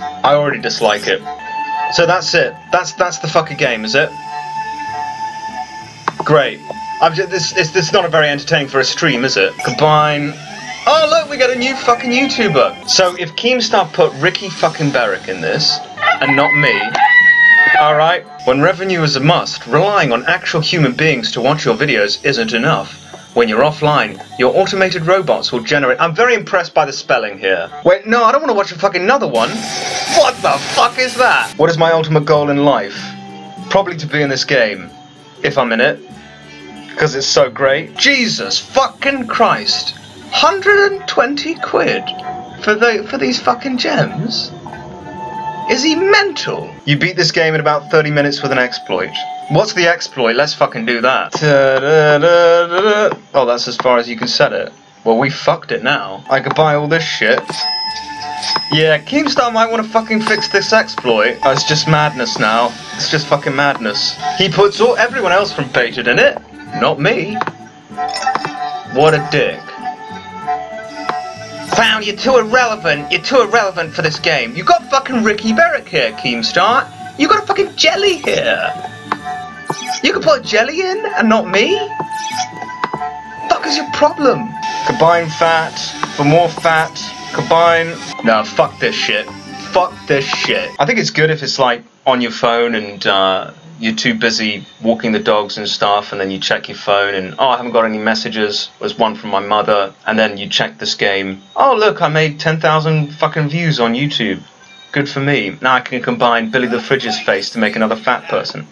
I already dislike it. So that's it. That's that's the fucking game, is it? Great. I'm just, this, this this is not a very entertaining for a stream, is it? Combine. Oh look, we got a new fucking YouTuber. So if Keemstar put Ricky fucking Berwick in this, and not me, all right. When revenue is a must, relying on actual human beings to watch your videos isn't enough. When you're offline, your automated robots will generate. I'm very impressed by the spelling here. Wait, no, I don't want to watch a fucking another one. What the fuck is that? What is my ultimate goal in life? Probably to be in this game, if I'm in it, because it's so great. Jesus fucking Christ! 120 quid for the for these fucking gems. Is he mental? You beat this game in about 30 minutes with an exploit. What's the exploit? Let's fucking do that. Oh, that's as far as you can set it. Well, we fucked it now. I could buy all this shit. Yeah, Keemstar might want to fucking fix this exploit. Oh, it's just madness now. It's just fucking madness. He puts all everyone else from Baited in it. Not me. What a dick. Clown, you're too irrelevant. You're too irrelevant for this game. You got fucking Ricky Berwick here, Keemstar. You got a fucking jelly here. You can put a jelly in and not me? Fuck is your problem? Combine fat for more fat. Combine. No, fuck this shit. Fuck this shit. I think it's good if it's like on your phone and uh, you're too busy walking the dogs and stuff, and then you check your phone and oh, I haven't got any messages. There's one from my mother, and then you check this game. Oh, look, I made 10,000 fucking views on YouTube. Good for me. Now I can combine Billy the Fridge's face to make another fat person.